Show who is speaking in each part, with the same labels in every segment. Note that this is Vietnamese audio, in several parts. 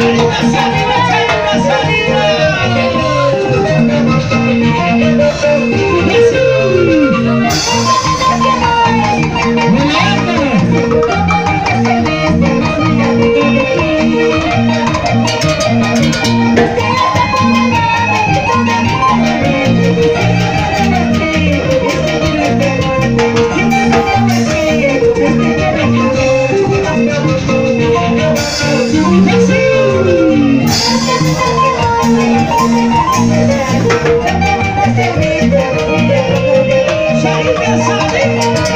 Speaker 1: Gracias.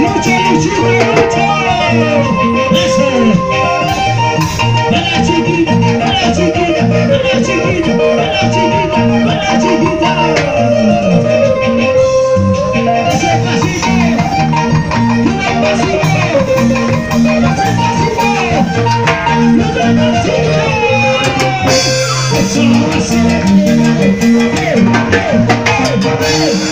Speaker 1: Mucho, mucho, mucho.